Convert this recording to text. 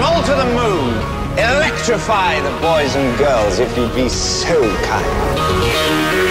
All alter the mood. Electrify the boys and girls if you'd be so kind.